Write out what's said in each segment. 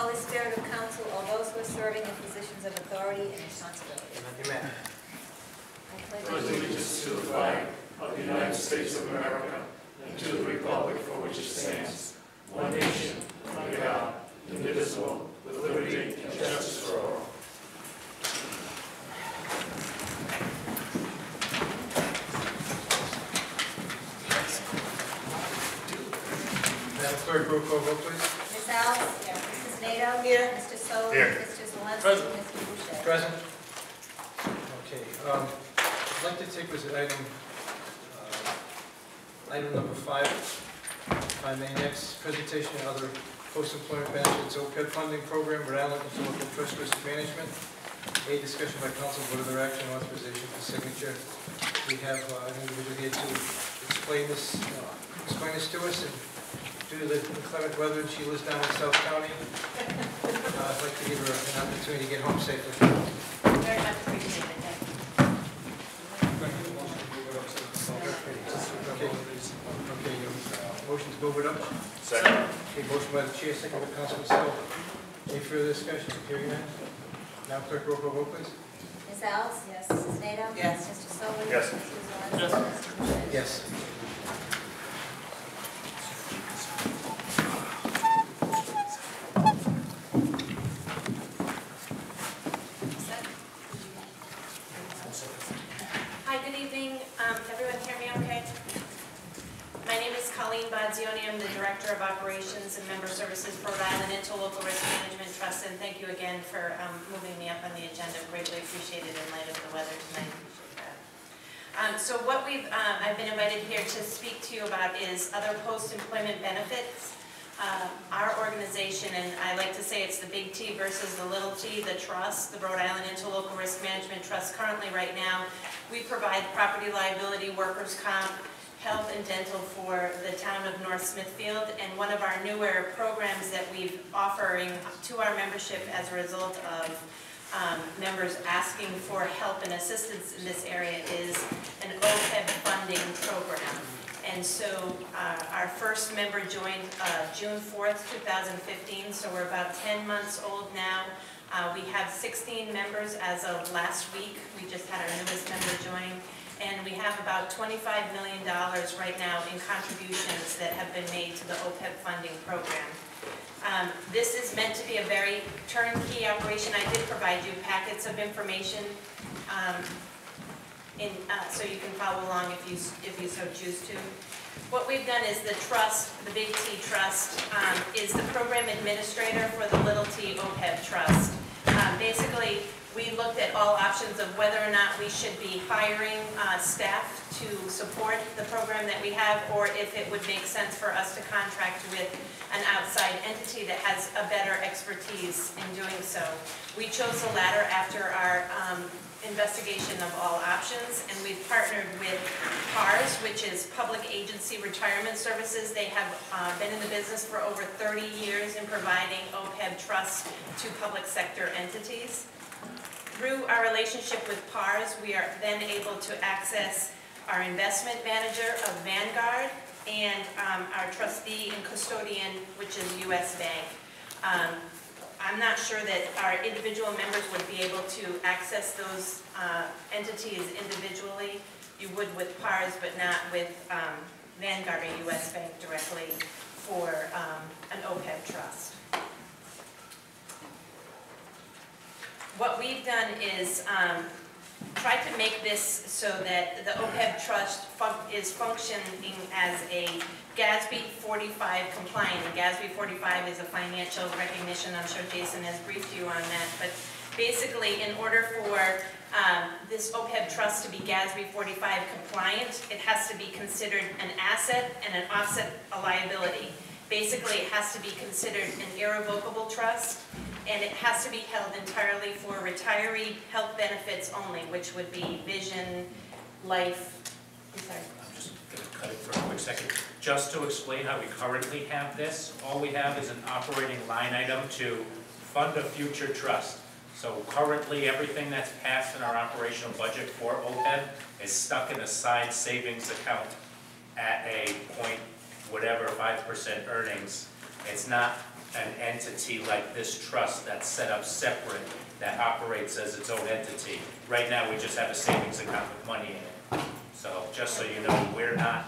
Holy Spirit of counsel all those who are serving in positions of authority and responsibility. Amen. I pledge pledge allegiance to the flag of the United States of America and to the republic for which it stands, one nation, under God, indivisible, with liberty and justice for all. Madam Clerk, roll call vote, please. Ms. Alves? Mrs. NATO? Here. Mr. Solly? Here. Mr. Zalinski? Present. Mr. Boucher? Present. Okay, um, I'd like to take as item, uh, item number five, if I may, next, presentation and other post-employment benefits OPEB funding program, Rhode Island Local Trust Risk Management. A discussion by council, vote of their action, authorization for signature. We have uh, an individual here to explain this, uh, explain this to us, and due to the inclement weather, and she lives down in South County. Uh, I'd like to give her an opportunity to get home safely. Very much appreciated. Okay, okay, uh, motion to move it up. Second. Okay, motion by the chair, second by Councilman Stoll. Any further discussion? Hearing none. Now clerk, roll call vote, please. Ms. Alves? Yes. Mrs. NATO? Yes. Mr. Solly? Yes. Mr. Zalinski? Mr. Yes. Hi, good evening. Um, Everyone hear me okay? My name is Colleen Bodzioni. I'm the Director of Operations and Member Services for Rhode Island Interlocal Risk Management Trust, and thank you again for um, moving me up on the agenda. Greatly appreciated in light of the weather tonight. Um, So what we've, um, I've been invited here to speak to you about is other post-employment benefits. Um, Our organization, and I like to say it's the big T versus the little t, the trust, the Rhode Island Interlocal Risk Management Trust. Currently, right now, we provide property liability, workers' comp, health and dental for the town of North Smithfield. And one of our newer programs that we've offering to our membership as a result of um, members asking for help and assistance in this area is an OPEB funding program. And so uh, our first member joined uh, June 4th, 2015, so we're about 10 months old now. Uh, We have 16 members as of last week. We just had our newest member join. And we have about $25 million right now in contributions that have been made to the OPEB funding program. Um, This is meant to be a very turnkey operation. I did provide you packets of information um, in, uh, so you can follow along if you, if you so choose to. What we've done is the trust, the Big T Trust, um, is the program administrator for the Little T OPEB Trust. Um, Basically, we looked at all options of whether or not we should be hiring uh, staff to support the program that we have, or if it would make sense for us to contract with an outside entity that has a better expertise in doing so. We chose the latter after our um, investigation of all options, and we've partnered with PARS, which is Public Agency Retirement Services. They have uh, been in the business for over 30 years in providing OPEB trusts to public sector entities. Through our relationship with PARS, we are then able to access our investment manager of Vanguard and um, our trustee and custodian, which is US Bank. Um, I'm not sure that our individual members would be able to access those uh, entities individually. You would with PARS, but not with um, Vanguard or US Bank directly for um, an OPEB trust. What we've done is um, try to make this so that the OPEB trust fun- is functioning as a GASB 45 compliant. And GASB 45 is a financial recognition, I'm sure Jason has briefed you on that, but basically, in order for um, this OPEB trust to be GASB 45 compliant, it has to be considered an asset and an offset a liability. Basically, it has to be considered an irrevocable trust, and it has to be held entirely for retiree health benefits only, which would be vision, life, I'm sorry. I'm just going to cut it for a quick second. Just to explain how we currently have this, all we have is an operating line item to fund a future trust. So currently, everything that's passed in our operational budget for OPEB is stuck in a side savings account at a point, whatever, five percent earnings. It's not an entity like this trust that's set up separate, that operates as its own entity. Right now, we just have a savings account with money in it. So just so you know, we're not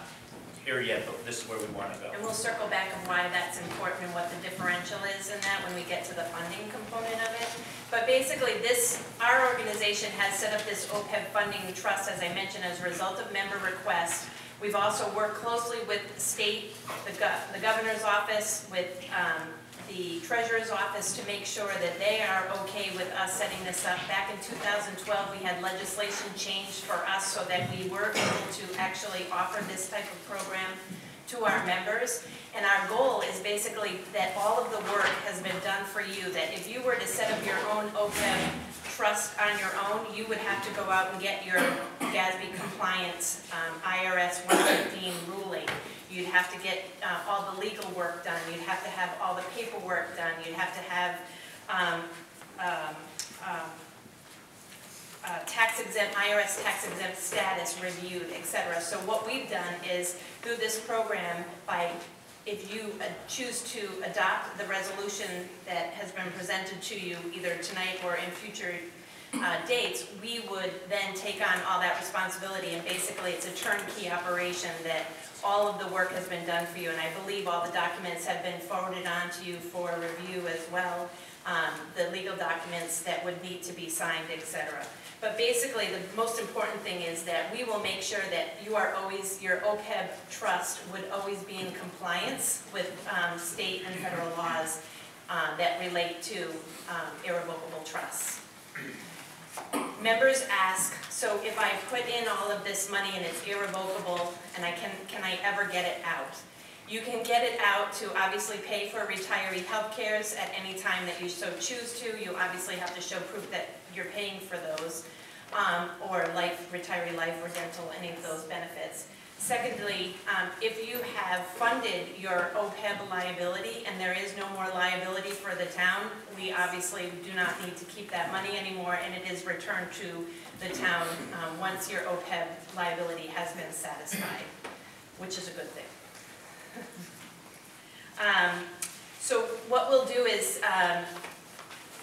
here yet, but this is where we want to go. And we'll circle back on why that's important and what the differential is in that when we get to the funding component of it. But basically, this, our organization has set up this OPEB funding trust, as I mentioned, as a result of member requests. We've also worked closely with the state, the the governor's office, with, um, the treasurer's office to make sure that they are okay with us setting this up. Back in 2012, we had legislation changed for us so that we were able to actually offer this type of program to our members. And our goal is basically that all of the work has been done for you, that if you were to set up your own OPEB trust on your own, you would have to go out and get your GASB compliance um, IRS 115 ruling. You'd have to get uh, all the legal work done, you'd have to have all the paperwork done, you'd have to have um, um, um, uh, tax exempt, IRS tax exempt status reviewed, et cetera. So what we've done is, through this program, by, if you uh, choose to adopt the resolution that has been presented to you either tonight or in future uh, dates, we would then take on all that responsibility, and basically, it's a turnkey operation that all of the work has been done for you, and I believe all the documents have been forwarded on to you for review as well, um, the legal documents that would need to be signed, etc. But basically, the most important thing is that we will make sure that you are always, your OPEB trust would always be in compliance with um, state and federal laws uh, that relate to um, irrevocable trusts. Members ask, so if I put in all of this money and it's irrevocable, and I can, can I ever get it out? You can get it out to obviously pay for retiree health cares at any time that you so choose to. You obviously have to show proof that you're paying for those, um, or life, retiree life or dental, any of those benefits. Secondly, um, if you have funded your OPEB liability and there is no more liability for the town, we obviously do not need to keep that money anymore and it is returned to the town um, once your OPEB liability has been satisfied, which is a good thing. Um, So what we'll do is, um,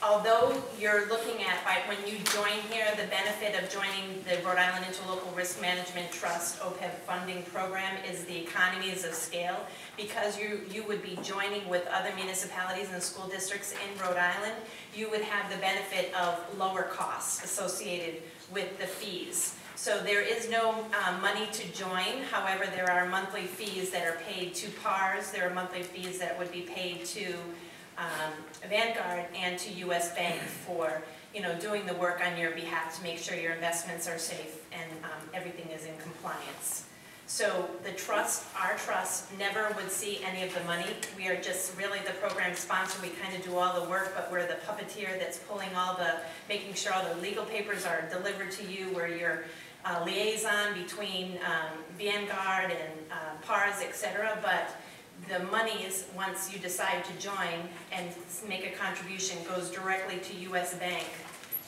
although you're looking at, by, when you join here, the benefit of joining the Rhode Island Interlocal Risk Management Trust OPEB funding program is the economies of scale, because you, you would be joining with other municipalities and school districts in Rhode Island, you would have the benefit of lower costs associated with the fees. So there is no um, money to join, however, there are monthly fees that are paid to PARS, there are monthly fees that would be paid to um, Vanguard and to US Bank for, you know, doing the work on your behalf to make sure your investments are safe and um, everything is in compliance. So the trust, our trust, never would see any of the money. We are just really the program sponsor. We kind of do all the work, but we're the puppeteer that's pulling all the, making sure all the legal papers are delivered to you, where you're uh, liaison between um, Vanguard and uh, PARS, et cetera, but the monies, once you decide to join and make a contribution, goes directly to US Bank.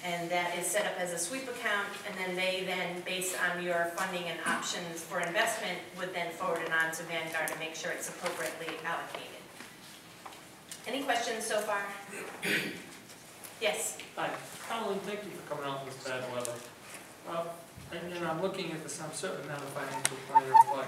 And that is set up as a sweep account, and then they then, based on your funding and options for investment, would then forward it on to Vanguard to make sure it's appropriately allocated. Any questions so far? Yes? Hi, Colin, thank you for coming out in this bad weather. Uh, And then I'm looking at this, I'm certain now the financial planner, but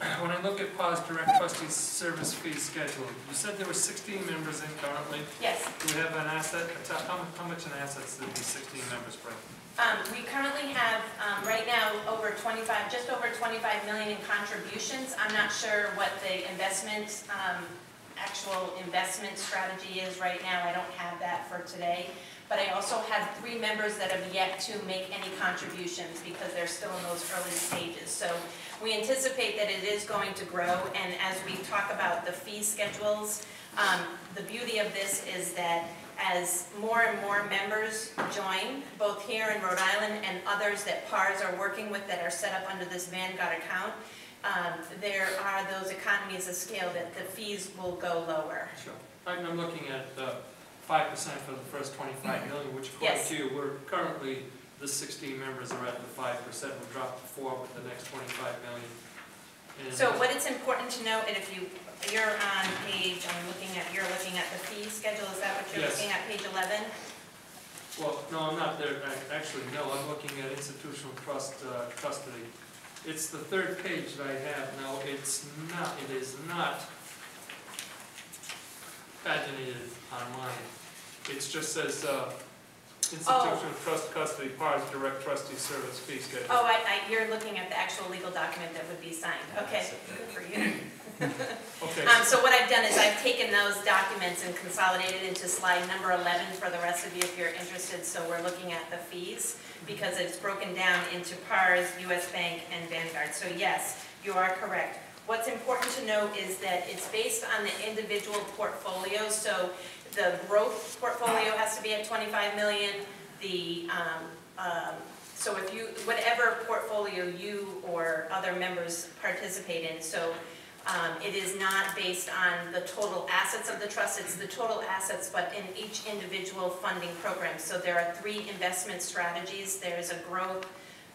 when I look at PARS Direct trustee Service Fee Schedule, you said there were 16 members in currently. Yes. Do we have an asset, how how much in assets did these 16 members bring? Um, we currently have, um, right now, over twenty-five, just over twenty-five million in contributions. I'm not sure what the investment, um, actual investment strategy is right now. I don't have that for today. But I also have three members that have yet to make any contributions because they're still in those early stages. So we anticipate that it is going to grow, and as we talk about the fee schedules, um, the beauty of this is that as more and more members join, both here in Rhode Island and others that PARs are working with that are set up under this Vanguard account, um, there are those economies of scale that the fees will go lower. Sure. I'm looking at uh, 5% for the first 25 million, which according Yes. to you, we're currently, the 16 members are at the 5%, we'll drop to 4 with the next 25 million. And- So what it's important to note, and if you, you're on page, I'm looking at, you're looking at the fee schedule, is that what you're Yes. looking at, page 11? Well, no, I'm not there, I- actually, no, I'm looking at institutional trust, uh, custody. It's the third page that I have, now, it's not, it is not paginated on mine. It just says, uh, institutional trust custody, PARS direct trustee service fee schedule. Oh, I, I, you're looking at the actual legal document that would be signed, okay, good for you. Okay, Um, so what I've done is I've taken those documents and consolidated into slide number 11 for the rest of you if you're interested. So we're looking at the fees because it's broken down into PARS, US Bank, and Vanguard. So yes, you are correct. What's important to note is that it's based on the individual portfolio. So the growth portfolio has to be at 25 million. The, um, um, so if you, whatever portfolio you or other members participate in, so um, It is not based on the total assets of the trust, it's the total assets, but in each individual funding program. So there are three investment strategies. There's a growth,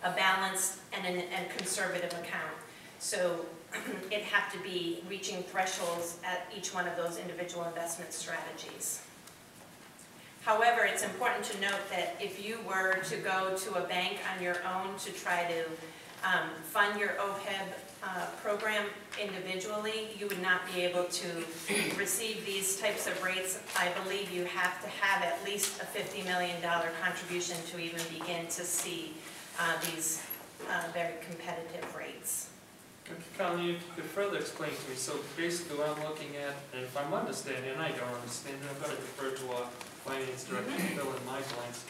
a balanced, and an- and conservative account. So it have to be reaching thresholds at each one of those individual investment strategies. However, it's important to note that if you were to go to a bank on your own to try to um, fund your OPEB uh, program individually, you would not be able to receive these types of rates. I believe you have to have at least a $50 million contribution to even begin to see uh, these uh, very competitive rates. Okay, Colin, you could further explain to me, so basically what I'm looking at, and if I'm understanding, and I don't understand, I'm gonna defer to our finance director to fill in my blanks.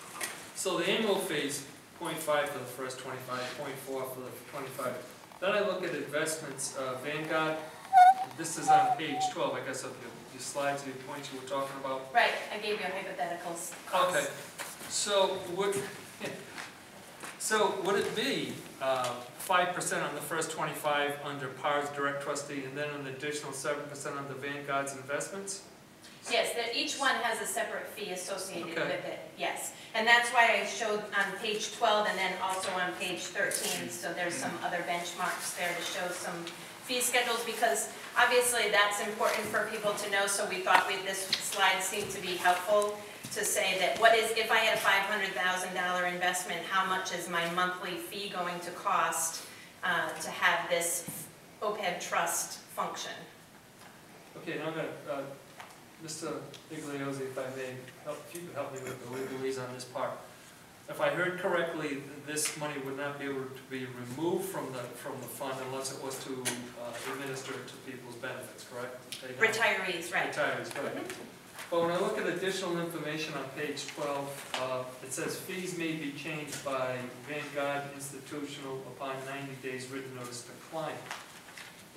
So the annual fees, 0.5 for the first twenty-five, 0.4 for the twenty-five. Then I look at investments, uh, Vanguard, this is on page twelve, I guess, of your, your slides, the points you were talking about. Right, I gave you hypotheticals. Okay, so would, so would it be uh, five percent on the first twenty-five under PAR's direct trustee, and then an additional seven percent on the Vanguard's investments? Yes, that each one has a separate fee associated Okay. with it, yes. And that's why I showed on page 12 and then also on page 13, so there's some other benchmarks there to show some fee schedules, because obviously that's important for people to know, so we thought we, this slide seemed to be helpful to say that what is, if I had a $500,000 investment, how much is my monthly fee going to cost uh, to have this OPEB trust function? Okay, now I'm gonna, uh, Mr. Igliozzi, if I may, help, if you could help me with the legalese on this part. If I heard correctly, this money would not be able to be removed from the, from the fund unless it was to uh, administer to people's benefits, correct? Retirees, right. Retirees, right. But when I look at additional information on page twelve, uh, it says fees may be changed by Vanguard Institutional upon ninety days written notice to client.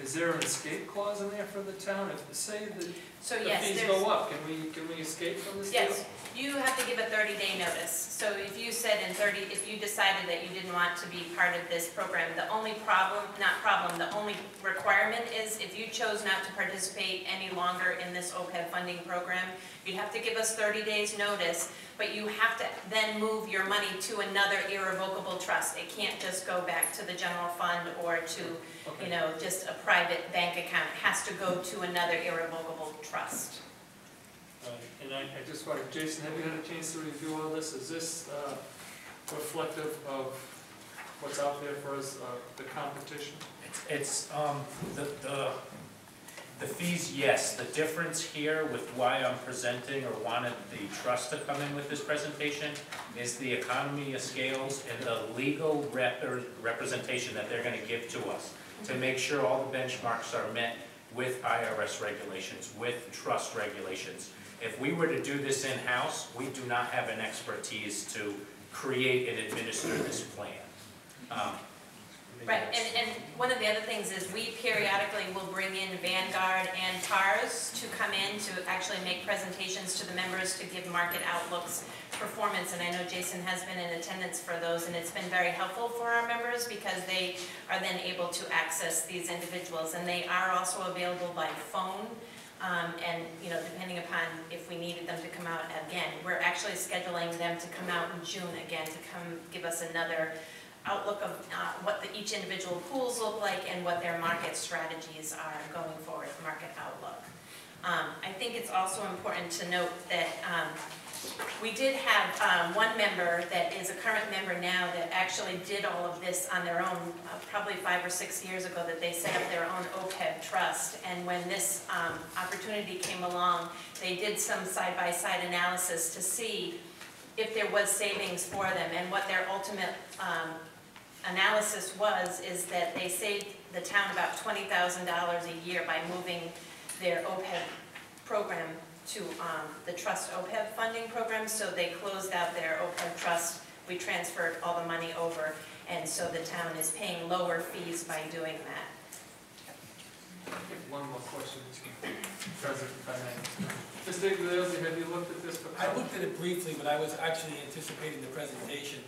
Is there an escape clause in there for the town? If, say that So the yes, fees there's... go up, can we, can we escape from this deal? Yes, you have to give a 30-day notice. So if you said in 30, if you decided that you didn't want to be part of this program, the only problem, not problem, the only requirement is if you chose not to participate any longer in this OPEB funding program, you'd have to give us 30 days notice, but you have to then move your money to another irrevocable trust. It can't just go back to the general fund or to, you Okay. know, just a private bank account. It has to go to another irrevocable trust. Right, And I, I just wanted, Jason, have you had a chance to review all this? Is this uh, reflective of what's out there for us, uh, the competition? It's, it's, um, the, the, the fees, yes, the difference here with why I'm presenting or wanted the trust to come in with this presentation is the economy of scales and the legal rep, representation that they're gonna give to us to make sure all the benchmarks are met with IRS regulations, with trust regulations. If we were to do this in-house, we do not have an expertise to create and administer this plan. Um, Right, and, and one of the other things is we periodically will bring in Vanguard and PARS to come in to actually make presentations to the members to give market outlooks, performance, and I know Jason has been in attendance for those, and it's been very helpful for our members because they are then able to access these individuals, and they are also available by phone. Um, and, you know, depending upon if we needed them to come out again, we're actually scheduling them to come out in June again to come give us another outlook of uh, what the- each individual pools look like and what their market strategies are going forward, market outlook. Um, I think it's also important to note that um, we did have um, one member that is a current member now that actually did all of this on their own, uh, probably five or six years ago, that they set up their own OPEB trust. And when this um, opportunity came along, they did some side-by-side analysis to see if there was savings for them. And what their ultimate um, analysis was, is that they saved the town about $20,000 a year by moving their OPEB program to um, the trust OPEB funding program, so they closed out their OPEB trust. We transferred all the money over, and so the town is paying lower fees by doing that. One more question, Mr. President, if I may. Mr. Igliozzi, have you looked at this? I looked at it briefly, but I was actually anticipating the presentation.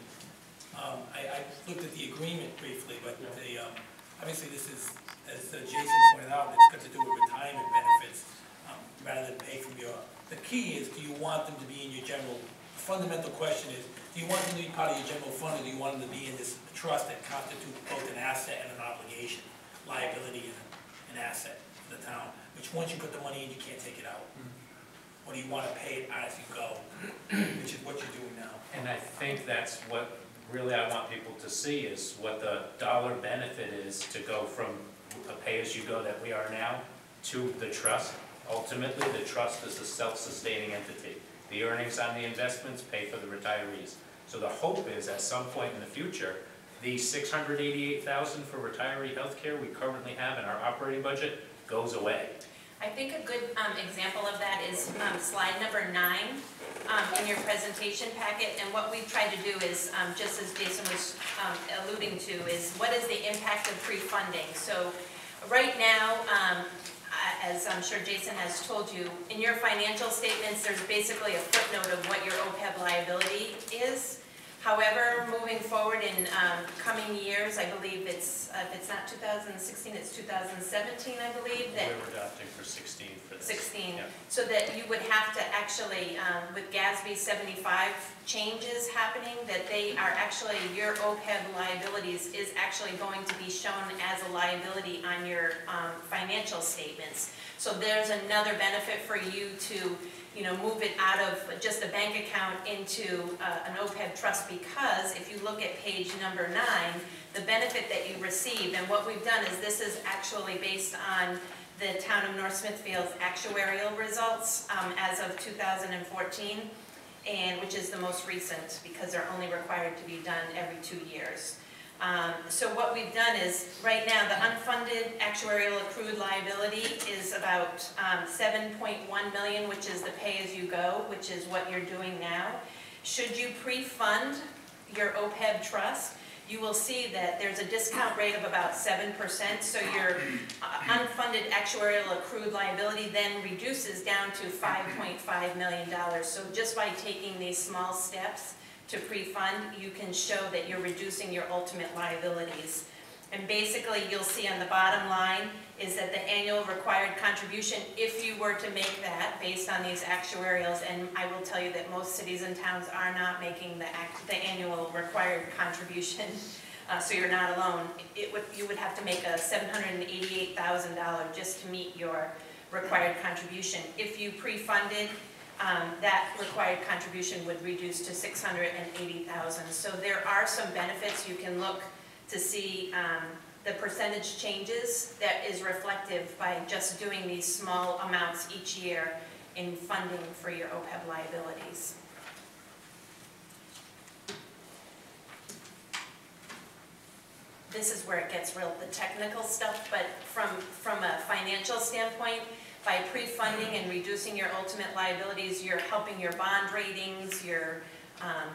Um, I, I looked at the agreement briefly, but the, um, obviously this is, as uh, Jason pointed out, it's got to do with retirement benefits, um, rather than pay from your, the key is, do you want them to be in your general, the fundamental question is, do you want them to be part of your general fund, or do you want them to be in this trust that constitutes both an asset and an obligation, liability and an asset for the town, which once you put the money in, you can't take it out? Or do you want to pay it as you go, which is what you're doing now? And I think that's what really I want people to see is what the dollar benefit is to go from a pay-as-you-go that we are now to the trust. Ultimately, the trust is a self-sustaining entity. The earnings on the investments pay for the retirees. So the hope is at some point in the future, the six hundred eighty-eight thousand for retiree health care we currently have in our operating budget goes away. I think a good um, example of that is um, slide number nine um, in your presentation packet. And what we've tried to do is, um, just as Jason was um, alluding to, is what is the impact of pre-funding? So right now, um, as I'm sure Jason has told you, in your financial statements, there's basically a footnote of what your OPEB liability is. However, moving forward in um, coming years, I believe it's, uh, if it's not 2016, it's 2017, I believe, that We're adopting for sixteen for this. 16, Yeah. so that you would have to actually, um, with GASB 75 changes happening, that they are actually, your OPEB liabilities is actually going to be shown as a liability on your um, financial statements. So there's another benefit for you to, you know, move it out of just a bank account into uh, an OPEB trust, because if you look at page number nine, the benefit that you receive, and what we've done is this is actually based on the town of North Smithfield's actuarial results um, as of 2014, and which is the most recent, because they're only required to be done every two years. Um, So what we've done is, right now, the unfunded actuarial accrued liability is about um, 7.1 million, which is the pay-as-you-go, which is what you're doing now. Should you pre-fund your OPEB trust, you will see that there's a discount rate of about 7%, so your uh, unfunded actuarial accrued liability then reduces down to $5.5 million. So just by taking these small steps to pre-fund, you can show that you're reducing your ultimate liabilities. And basically, you'll see on the bottom line is that the annual required contribution, if you were to make that based on these actuarials, and I will tell you that most cities and towns are not making the, act- the annual required contribution, uh, so you're not alone, it would, you would have to make a seven hundred and eighty-eight thousand dollar just to meet your required contribution. If you pre-funded, um, that required contribution would reduce to six hundred and eighty thousand. So there are some benefits, you can look to see um, the percentage changes that is reflective by just doing these small amounts each year in funding for your OPEB liabilities. This is where it gets real, the technical stuff, but from, from a financial standpoint, by pre-funding and reducing your ultimate liabilities, you're helping your bond ratings, your um,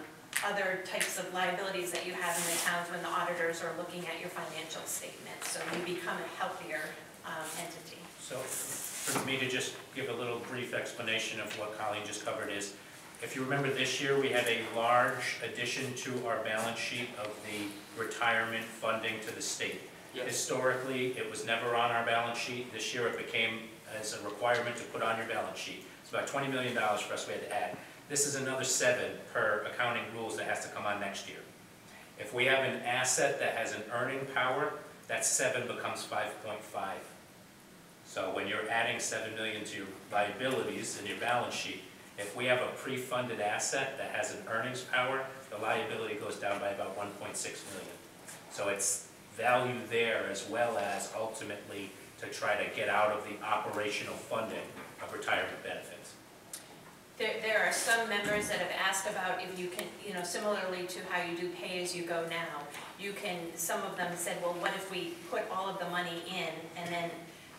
other types of liabilities that you have in the towns when the auditors are looking at your financial statements. So you become a healthier um, entity. So for me to just give a little brief explanation of what Colleen just covered is, if you remember this year, we had a large addition to our balance sheet of the retirement funding to the state. Yes. Historically, it was never on our balance sheet. This year, it became as a requirement to put on your balance sheet. It's about $20 million for us we had to add. This is another seven per accounting rules that has to come on next year. If we have an asset that has an earning power, that seven becomes five point five. So when you're adding seven million to your liabilities in your balance sheet, if we have a pre-funded asset that has an earnings power, the liability goes down by about one point six million. So it's value there as well as ultimately to try to get out of the operational funding of retirement benefits. There, there are some members that have asked about if you can, you know, similarly to how you do pay-as-you-go now, you can, some of them said, well, what if we put all of the money in and then,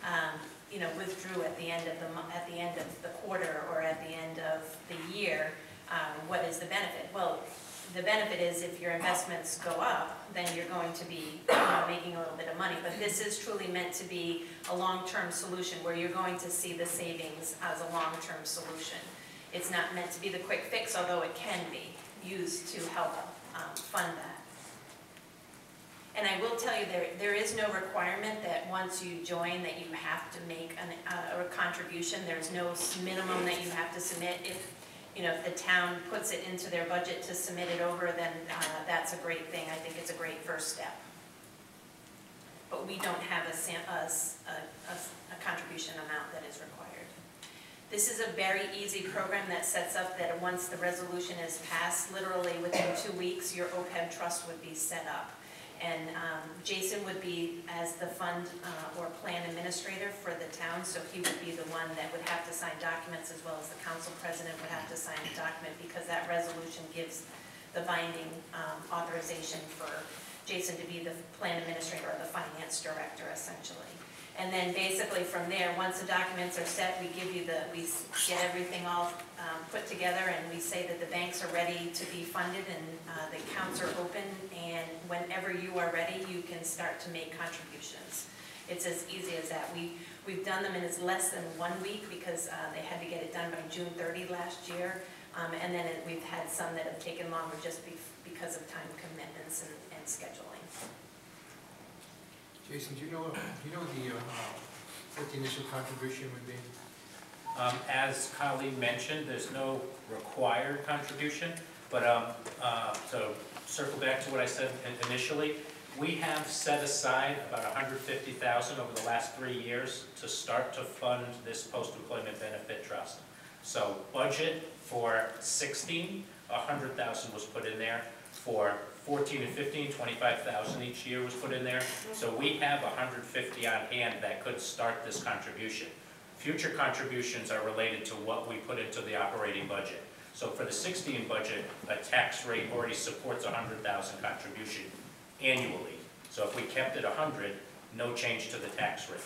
um, you know, withdrew at the end of the, at the end of the quarter or at the end of the year? Um, What is the benefit? Well, the benefit is if your investments go up, then you're going to be, you know, making a little bit of money. But this is truly meant to be a long-term solution where you're going to see the savings as a long-term solution. It's not meant to be the quick fix, although it can be used to help um, fund that. And I will tell you, there, there is no requirement that once you join that you have to make an, uh, a contribution. There's no minimum that you have to submit. If, you know, if the town puts it into their budget to submit it over, then uh, that's a great thing. I think it's a great first step. But we don't have a, a a- a contribution amount that is required. This is a very easy program that sets up that once the resolution is passed, literally within two weeks, your OPEB trust would be set up. And um, Jason would be as the fund uh, or plan administrator for the town, so he would be the one that would have to sign documents as well as the council president would have to sign a document because that resolution gives the binding um, authorization for Jason to be the plan administrator or the finance director essentially. And then basically from there, once the documents are set, we give you the, we get everything all um, put together and we say that the banks are ready to be funded and uh, the accounts are open and whenever you are ready, you can start to make contributions. It's as easy as that. We, we've done them in as less than one week because uh, they had to get it done by June 30 last year. Um, And then it- we've had some that have taken longer just be- because of time commitments and and scheduling. Jason, do you know, do you know the, uh, what the initial contribution would be? Um, As Colleen mentioned, there's no required contribution, but, um, uh, so circle back to what I said initially. We have set aside about 150,000 over the last three years to start to fund this post-employment benefit trust. So budget for 16, 100,000 was put in there. For 14 and 15, 25,000 each year was put in there. So we have 150 on hand that could start this contribution. Future contributions are related to what we put into the operating budget. So for the 16 budget, a tax rate already supports 100,000 contribution annually. So if we kept it 100, no change to the tax rate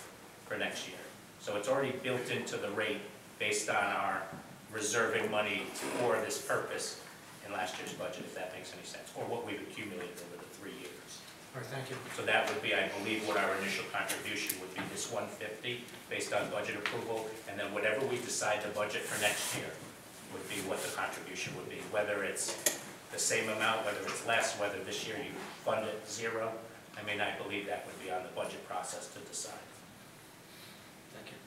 for next year. So it's already built into the rate based on our reserving money for this purpose in last year's budget, if that makes any sense, or what we've accumulated over the three years. All right, thank you. So that would be, I believe, what our initial contribution would be, this 150, based on budget approval, and then whatever we decide the budget for next year would be what the contribution would be, whether it's the same amount, whether it's less, whether this year you fund it zero. I mean, I believe that would be on the budget process to decide. Thank you.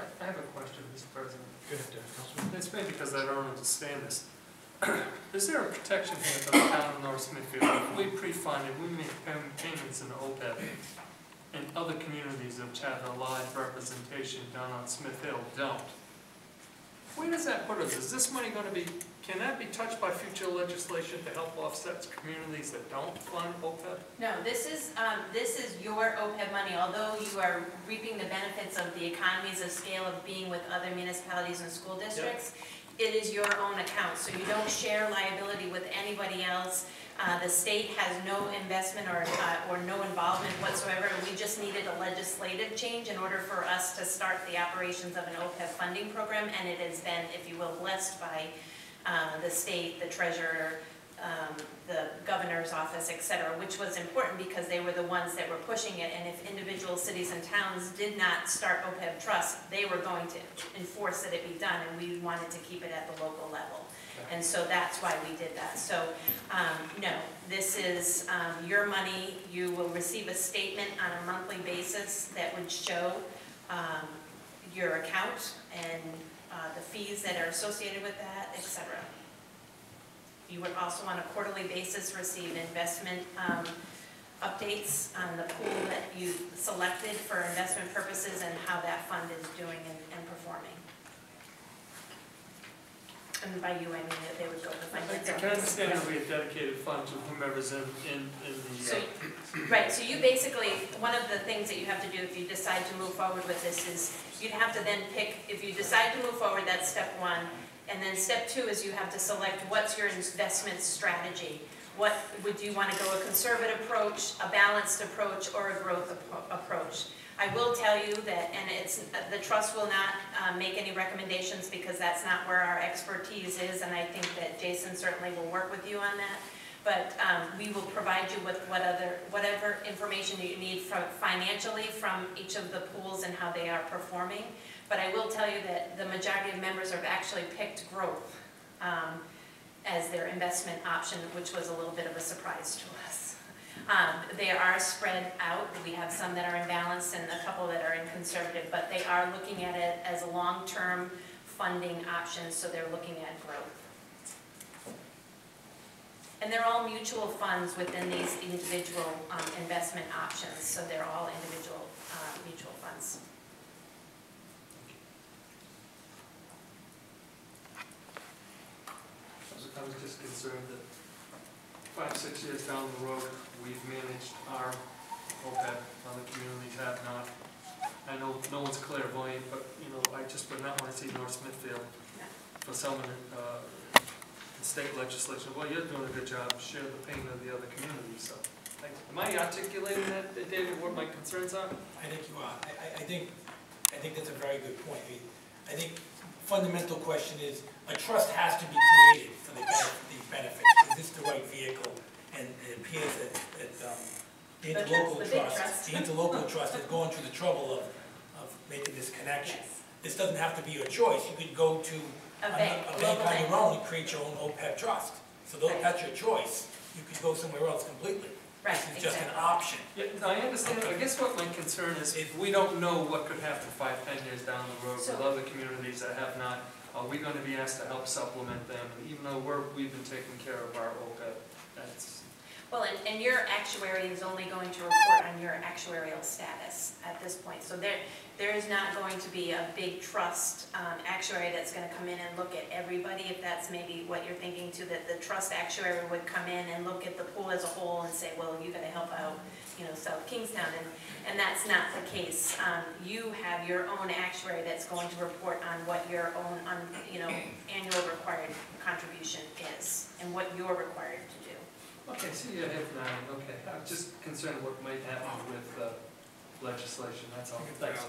I I have a question, Mr. President. Go ahead, uh, Councilman. It's maybe because I don't understand this. Is there a protection here for the town of North Smithfield? If we pre-fund and we make pay- payments in OPEB, and other communities which have a live representation down on Smith Hill don't, where does that put us? Is this money gonna be, can that be touched by future legislation to help offset communities that don't fund OPEB? No, this is, um, this is your OPEB money, although you are reaping the benefits of the economies of scale of being with other municipalities and school districts. It is your own account, so you don't share liability with anybody else. Uh, the state has no investment or, uh, or no involvement whatsoever. We just needed a legislative change in order for us to start the operations of an OPEB funding program, and it has been, if you will, blessed by, uh, the state, the treasurer, um, the governor's office, et cetera, which was important because they were the ones that were pushing it. And if individual cities and towns did not start OPEB trust, they were going to enforce that it be done, and we wanted to keep it at the local level. And so that's why we did that. So, um, no, this is um, your money. You will receive a statement on a monthly basis that would show um, your account and uh, the fees that are associated with that, et cetera. You would also on a quarterly basis receive investment um, updates on the pool that you selected for investment purposes and how that fund is doing and and performing. And by you, I mean that they would go to the finance. I can understand it'll be a dedicated fund to whomever's in, in, in So, the, uh, right, so you basically, one of the things that you have to do if you decide to move forward with this is, you'd have to then pick, if you decide to move forward, that's step one. And then step two is you have to select what's your investment strategy. What, would you want to go a conservative approach, a balanced approach, or a growth appro- approach? I will tell you that, and it's, the trust will not uh, make any recommendations because that's not where our expertise is, and I think that Jason certainly will work with you on that. But um, we will provide you with what other, whatever information you need from, financially from each of the pools and how they are performing. But I will tell you that the majority of members have actually picked growth um, as their investment option, which was a little bit of a surprise to us. Um, They are spread out, we have some that are in balance and a couple that are in conservative, but they are looking at it as a long-term funding option, so they're looking at growth. And they're all mutual funds within these individual um, investment options, so they're all individual uh, mutual funds. I was just concerned that five, six years down the road, we've managed our OPEB, other communities have not. I know no one's clairvoyant, but, you know, I just would not want to see North Smithfield for some of the, uh, state legislation, well, you're doing a good job, share the pain of the other communities, so. Am I articulating that, David, what my concerns are? I think you are. I, I, I think, I think that's a very good point. I mean, I think fundamental question is, a trust has to be created for the benefit, these benefits. Is this the right vehicle? And it appears that, that, um, the interlocal the trust, trust. the interlocal trust has gone through the trouble of, of making this connection. Yes. This doesn't have to be your choice. You could go to A bank, a a bank on your own and create your own OPEB trust. So Right. that's your choice. You could go somewhere else completely. Right, This is just an exactly. option. Yeah, I understand, I guess what my concern is, if we don't know what could happen five, ten years down the road with So- other communities that have not, are we gonna be asked to help supplement them, even though we're, we've been taking care of our OPEB? That's, Well, and, and your actuary is only going to report on your actuarial status at this point. So there, there is not going to be a big trust um, actuary that's gonna come in and look at everybody, if that's maybe what you're thinking too, that the trust actuary would come in and look at the pool as a whole and say, well, you've gotta help out, you know, South Kingstown, and, and that's not the case. Um, You have your own actuary that's going to report on what your own, you know, annual required contribution is, and what you're required to do. Okay, so yeah, if not, okay, I'm just concerned what might happen with uh, legislation, that's all, thanks.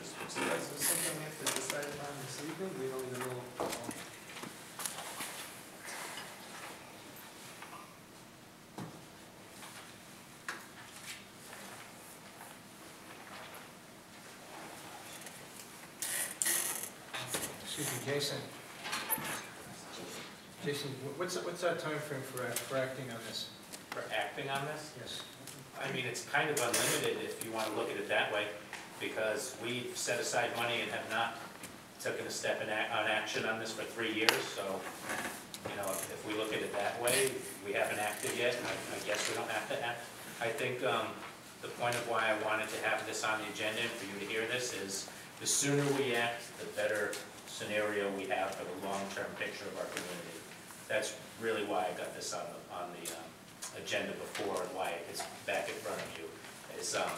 Is there something we have to decide on this evening, we don't even know? Excuse me, Jason. Jason, wh- what's, what's our timeframe for, act- for acting on this? For acting on this, Yes. I mean, it's kind of unlimited if you want to look at it that way, because we've set aside money and have not taken a step in, on action on this for three years, so, you know, if if we look at it that way, we haven't acted yet, and I, I guess we don't have to act. I think, um, the point of why I wanted to have this on the agenda and for you to hear this is, the sooner we act, the better scenario we have for the long-term picture of our community. That's really why I got this on the, on the, um, agenda before and why it's back in front of you. Is, um,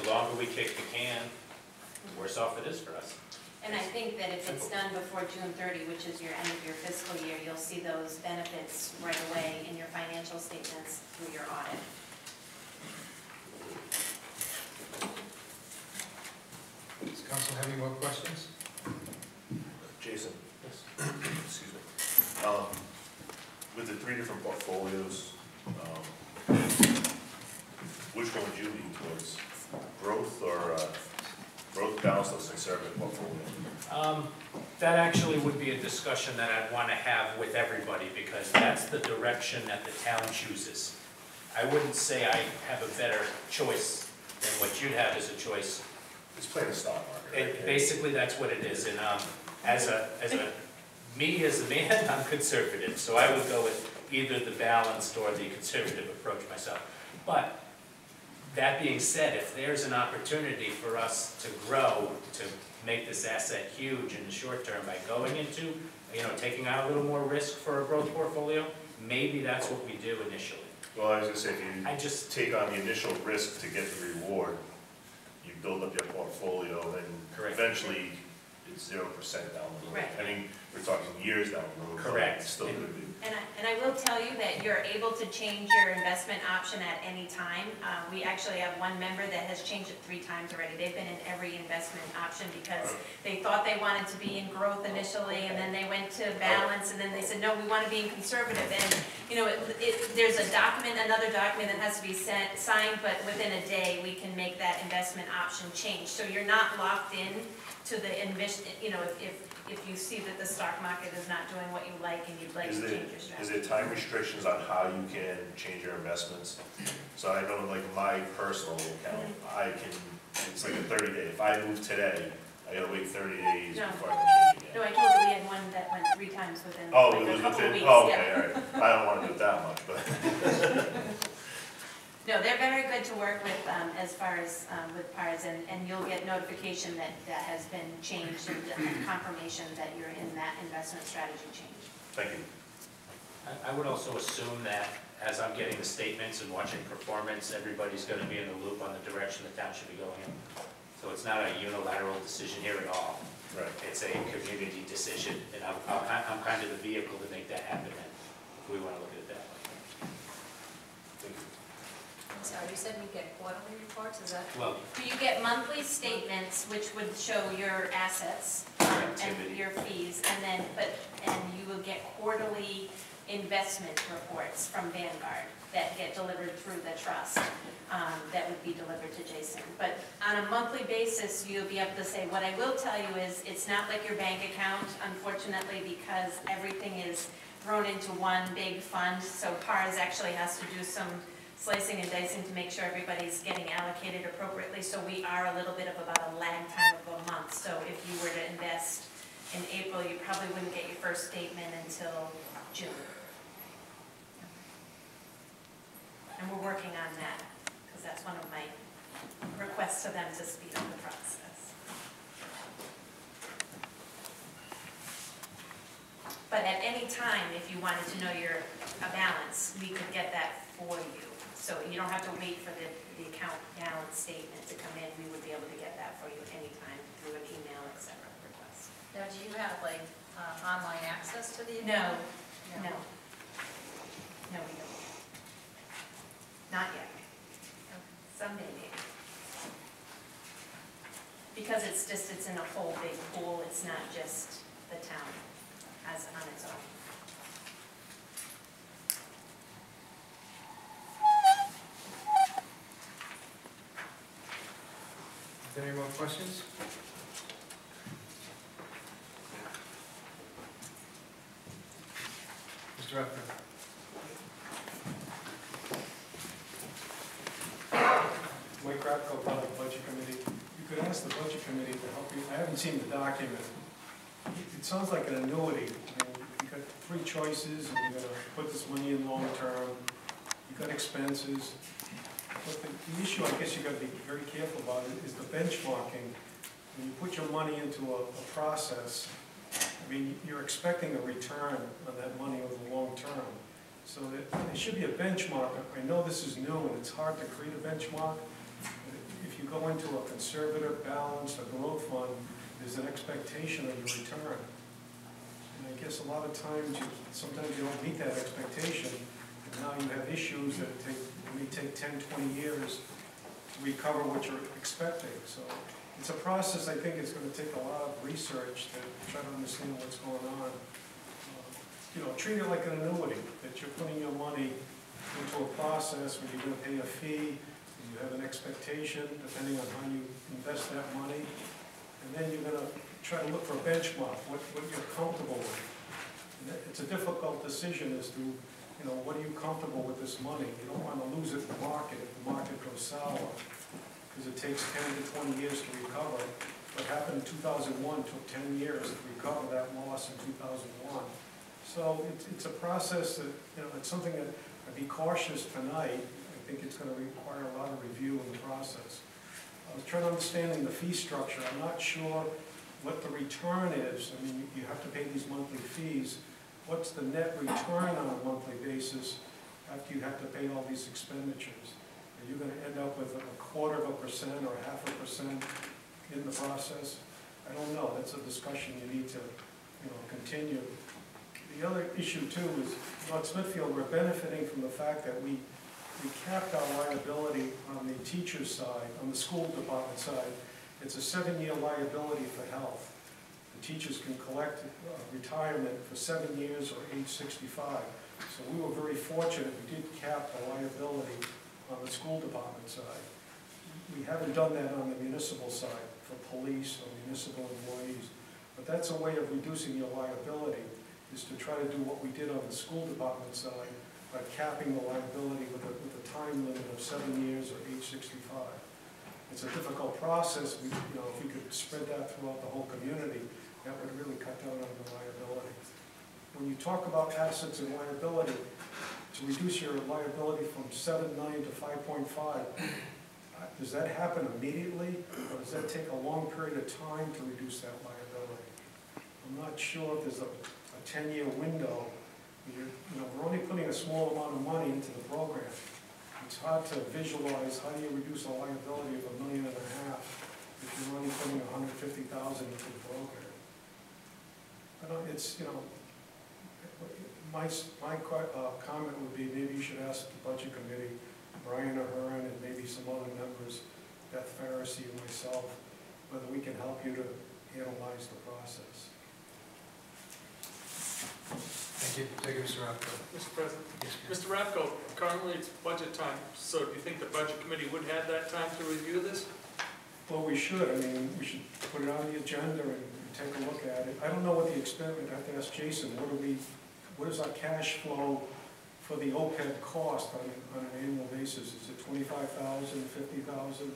the longer we kick the can, the worse off it is for us. And I think that if it's done before June 30, which is your end of your fiscal year, you'll see those benefits right away in your financial statements through your audit. Does council have any more questions? Excuse me. Um, With the three different portfolios, um, which one would you lean towards? Growth or uh, growth balanced or conservative portfolio? Um, That actually would be a discussion that I'd want to have with everybody, because that's the direction that the town chooses. I wouldn't say I have a better choice than what you'd have as a choice. It's playing the stock market. Right? basically, that's what it is, and, um, as a, as a, me as a man, I'm conservative, so I would go with either the balanced or the conservative approach myself. But, that being said, if there's an opportunity for us to grow, to make this asset huge in the short term by going into, you know, taking out a little more risk for a growth portfolio, maybe that's what we do initially. Well, I was gonna say, if you I just, take on the initial risk to get the reward, you build up your portfolio, and Correct. eventually it's zero percent down the road. Right. I mean, we're talking years down the road. Correct. Still gonna be. And I, and I will tell you that you're able to change your investment option at any time. Uh, we actually have one member that has changed it three times already. They've been in every investment option because they thought they wanted to be in growth initially, and then they went to balance, and then they said, no, we want to be in conservative. And, you know, it, it, there's a document, another document that has to be sent, signed, but within a day, we can make that investment option change. So you're not locked in to the you know, if, if, if you see that the stock market is not doing what you like and you'd like Is to change is there time restrictions on how you can change your investments? So I know like my personal account, I can, it's like a thirty day, if I move today, I gotta wait thirty days No. before I can change No, again. I told you we had one that went three times within Oh, like it a was couple of within, weeks, oh, yeah. okay, all right, I don't wanna do it that much, but. No, they're very good to work with, um, as far as, um, with PARS, and, and you'll get notification that that has been changed and confirmation that you're in that investment strategy change. Thank you. I, I would also assume that as I'm getting the statements and watching performance, everybody's gonna be in the loop on the direction the town should be going in. So it's not a unilateral decision here at all. Right. It's a community decision, and I'm, I'm I'm kind of the vehicle to make that happen, then, if we wanna look at it that way. Thank you. I'm sorry, you said we get quarterly reports, is that? Well, So you get monthly statements, which would show your assets um, and your fees, and then, but, and you will get quarterly investment reports from Vanguard that get delivered through the trust, um, that would be delivered to Jason. But on a monthly basis, you'll be able to say, what I will tell you is, it's not like your bank account, unfortunately, because everything is thrown into one big fund, so PARS actually has to do some slicing and dicing to make sure everybody's getting allocated appropriately, so we are a little bit of about a lag time of a month. So if you were to invest in April, you probably wouldn't get your first statement until June. And we're working on that, because that's one of my requests to them to speed up the process. But at any time, if you wanted to know your a balance, we could get that for you. So you don't have to wait for the, the account balance statement to come in, we would be able to get that for you anytime through an email, etc. request. Now, do you have like uh, online access to the? No, account? no. No, we don't. Not yet. Someday maybe. Because it's just, it's in a whole big pool, it's not just the town as on its own. Any more questions? Mr. Ruffin? Mike Krapko, Public Budget Committee. You could ask the Budget Committee to help you, I haven't seen the document. It sounds like an annuity. You've got three choices, and you're gonna put this money in long-term, you've got expenses. But the, the issue, I guess you've gotta be very careful about it, is the benchmarking. When you put your money into a, a process, I mean, you're expecting a return on that money over the long term. So that, there should be a benchmark. I know this is new and it's hard to create a benchmark. If you go into a conservative, balanced, a growth fund, there's an expectation of your return. And I guess a lot of times, you, sometimes you don't meet that expectation. And now you have issues that take, may take 10, 20 years to recover what you're expecting. So it's a process, I think it's gonna take a lot of research to try to understand what's going on. Uh, You know, treat it like an annuity, that you're putting your money into a process where you're gonna pay a fee, you have an expectation, depending on how you invest that money, And then you're gonna try to look for a benchmark, what, what you're comfortable with. It's a difficult decision as to, you know, what are you comfortable with this money? You don't wanna lose it in the market if the market goes sour, because it takes ten to twenty years to recover. What happened in two thousand one took ten years to recover that loss in two thousand one. So it's, it's a process that, you know, it's something that, I'd be cautious tonight. I think it's gonna require a lot of review in the process. I was trying to understand the fee structure. I'm not sure what the return is. I mean, you have to pay these monthly fees. What's the net return on a monthly basis after you have to pay all these expenditures? Are you gonna end up with a quarter of a percent or half a percent in the process? I don't know. That's a discussion you need to, you know, continue. The other issue too is, at Smithfield, we're benefiting from the fact that we, we capped our liability on the teacher's side, on the school department side. It's a seven-year liability for health. The teachers can collect uh, retirement for seven years or age sixty-five. So we were very fortunate, we did cap the liability on the school department side. We haven't done that on the municipal side for police or municipal employees. But that's a way of reducing your liability, is to try to do what we did on the school department side by capping the liability with a, with a time limit of seven years or age sixty-five. It's a difficult process, we, you know, if we could spread that throughout the whole community, that would really cut down on the liability. When you talk about assets and liability, to reduce your liability from seven million to five point five, uh, does that happen immediately, or does that take a long period of time to reduce that liability? I'm not sure if there's a, a ten-year window, you're, you know, we're only putting a small amount of money into the program. It's hard to visualize, how do you reduce a liability of a million and a half if you're only putting a hundred fifty thousand into the program? I don't, it's, you know, my, my uh, comment would be, maybe you should ask the budget committee, Brian Ahern and maybe some other members, Beth Farisi and myself, whether we can help you to analyze the process. Thank you. Thank you, Mr. Rocco. Mr. President. Yes, Mr. Rapco, currently it's budget time, so do you think the budget committee would have that time to review this? Well, we should, I mean, we should put it on the agenda and take a look at it. I don't know what the expense, I have to ask Jason, what do we, what is our cash flow for the OPEB cost on, on an annual basis? Is it twenty-five thousand, fifty thousand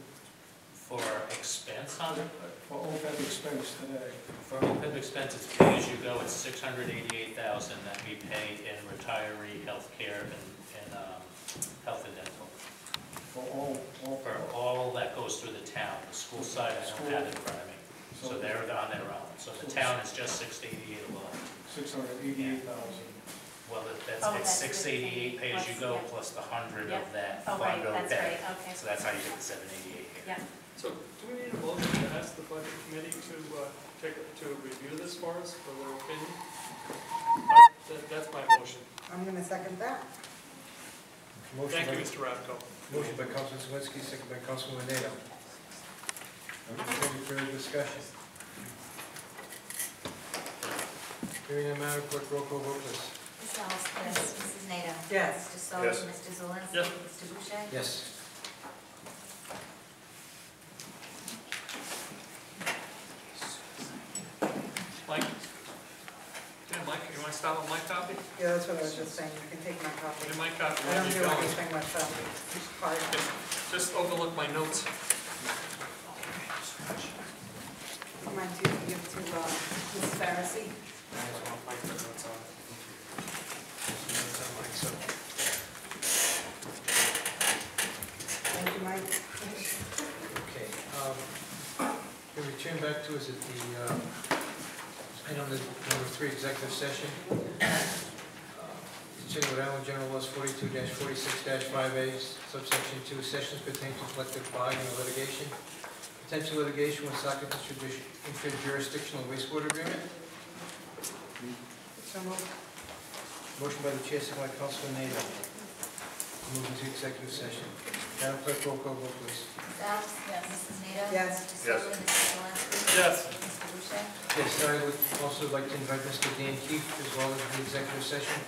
For expense on it, for OPEB expense today? for OPEB expenses, pay as you go, it's six hundred eighty-eight thousand that we pay in retiree healthcare and, and, um, health and dental. For all, all, For all that goes through the town, the school side I don't have in front of me, so they're on their own. So the town is just six eighty-eight alone. six hundred eighty-eight thousand. Well, that- that's, Oh, it's that's six the eighty-eight pay as you go Plus, yeah. plus the hundred Yeah. of that Oh, fund right, that's OPEB. right, okay. So that's how you get the seven eighty-eight here. Yeah. So do we need a motion to ask the budget committee to, uh, take, to review this for us, for their opinion? I- that- That's my motion. I'm gonna second that. Motion Thank you, by- Mr. Rapco. Motion by Councilman Zawinski, second by Councilman Nato. Any further discussion? Hearing none, Madam Clerk, roll call vote, please. Ms. Alves? Yes. Mrs. Nato? Yes. Mr. Sol? Yes. Mr. Zalinski? Yes. Mr. Boucher? Yes. Mike? Yeah, Mike, you want to start with my copy? Yeah, that's what I was just saying, you can take my copy. In my copy, I don't do going? anything myself, it's hard. Just overlook my notes. Mine too, give to, uh, Mrs. Barisi. Thank you, Mike. Okay, um, we turn back to us at the, uh, item number three, executive session. Uh, Considering Rhode Island General Laws forty-two forty-six five A, subsection two, sessions pertaining to collective bargaining or litigation. Potential litigation Woonsocket interjurisdictional wastewater agreement. So moved. Motion by the chair, second by Councilman Nato. Move into executive session. Madam Clerk, roll call vote, please. Ms. Yes. Mrs. Nato? Yes. Mr. Sol? Mr. Zalinski? Yes. Mr. Boucher? Yes, I would also like to invite Mr. Dan Keefe as well as the executive session.